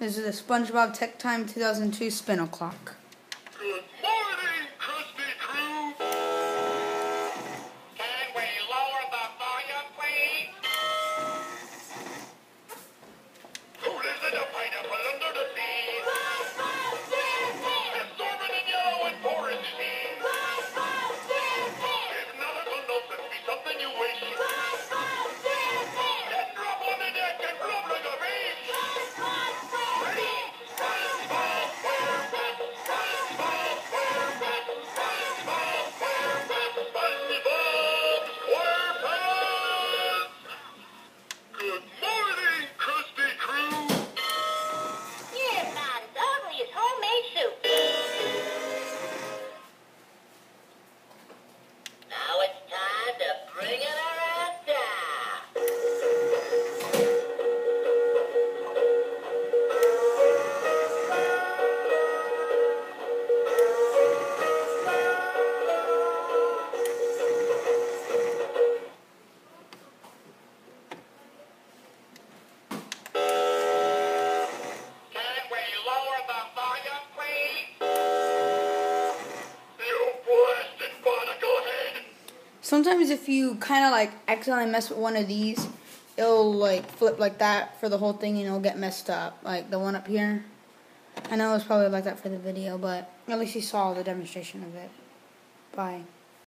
This is a SpongeBob Tech Time 2002 spin o clock. Sometimes if you kind of like accidentally mess with one of these, it'll like flip like that for the whole thing and it'll get messed up. Like the one up here. I know it's probably like that for the video, but at least you saw the demonstration of it. Bye.